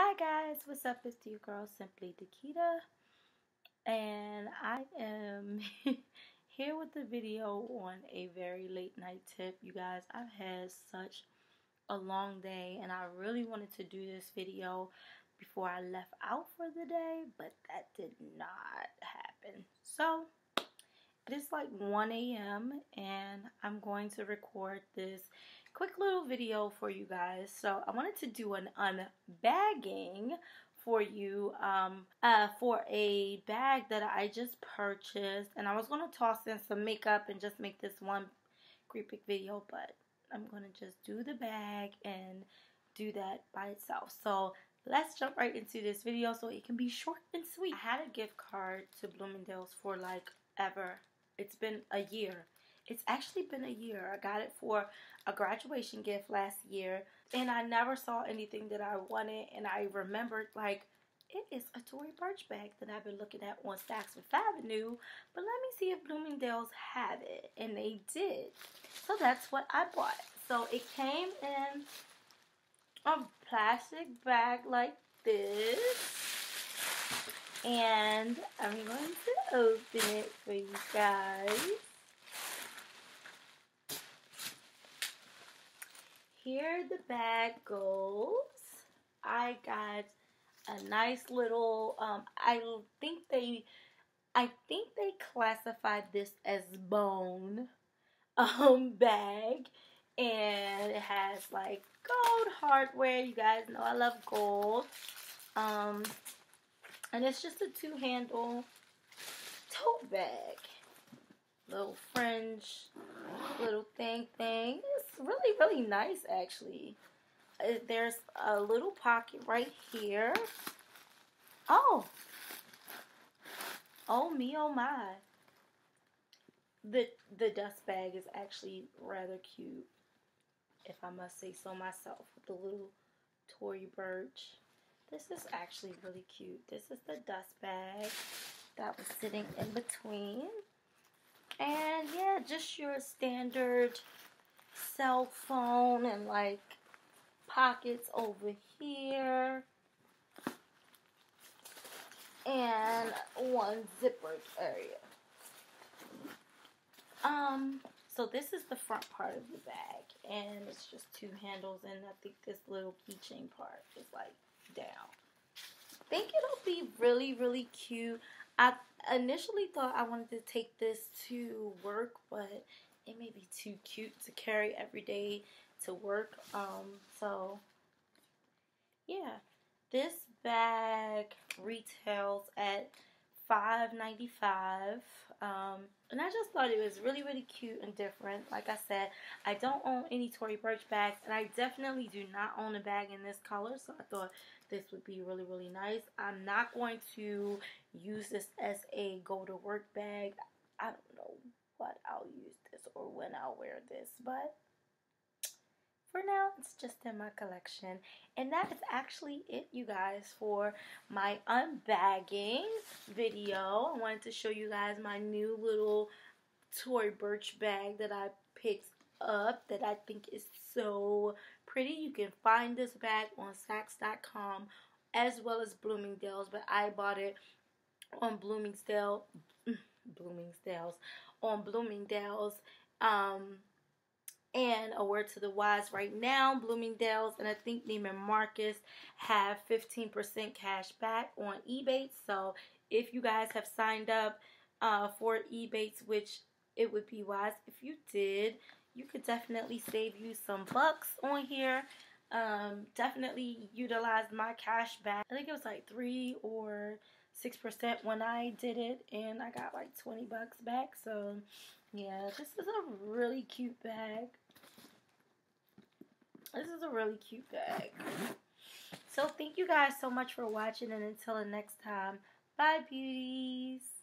Hi guys, what's up? It's your girl Simply Deketa, and I am here with the video on a very late night tip. You guys, I've had such a long day, and I really wanted to do this video before I left out for the day, but that did not happen. So it is like 1 a.m. and I'm going to record this quick little video for you guys. So I wanted to do an unbagging for you um, uh, for a bag that I just purchased. And I was going to toss in some makeup and just make this one quick video, but I'm going to just do the bag and do that by itself. So let's jump right into this video so it can be short and sweet. I had a gift card to Bloomingdale's for like ever it's been a year. It's actually been a year. I got it for a graduation gift last year, and I never saw anything that I wanted. And I remembered, like, it is a Tory Burch bag that I've been looking at on Saks Fifth Avenue. But let me see if Bloomingdale's have it. And they did. So that's what I bought. So it came in a plastic bag like this. And I'm going to open it for you guys. Here the bag goes. I got a nice little, um, I think they, I think they classified this as bone um, bag. And it has like gold hardware. You guys know I love gold. Um, and it's just a two handle tote bag. Little fringe, little thing thing. It's really, really nice actually. Uh, there's a little pocket right here. Oh. Oh me, oh my. The, the dust bag is actually rather cute, if I must say so myself, with the little Tory Burch. This is actually really cute. This is the dust bag that was sitting in between. And yeah, just your standard cell phone and like pockets over here. And one zipper area. Um, so this is the front part of the bag. And it's just two handles and I think this little keychain part is like down. I think it'll be really, really cute. I initially thought I wanted to take this to work, but it may be too cute to carry every day to work. Um, so yeah, this bag retails at $5.95. Um, and I just thought it was really, really cute and different. Like I said, I don't own any Tory Burch bags, and I definitely do not own a bag in this color, so I thought this would be really, really nice. I'm not going to use this as a go-to-work bag. I don't know what I'll use this or when I'll wear this, but for now it's just in my collection. And that is actually it you guys for my unbagging video. I wanted to show you guys my new little Tory Burch bag that i picked up that i think is so pretty. You can find this bag on saks.com as well as bloomingdale's but i bought it on bloomingdale bloomingdale's on bloomingdale's um and a word to the wise right now, Bloomingdale's and I think Neiman Marcus have 15% cash back on Ebates. So if you guys have signed up uh, for Ebates, which it would be wise if you did, you could definitely save you some bucks on here. Um, definitely utilize my cash back. I think it was like 3 or 6% when I did it and I got like 20 bucks back. So yeah, this is a really cute bag. This is a really cute bag. So thank you guys so much for watching and until the next time, bye beauties.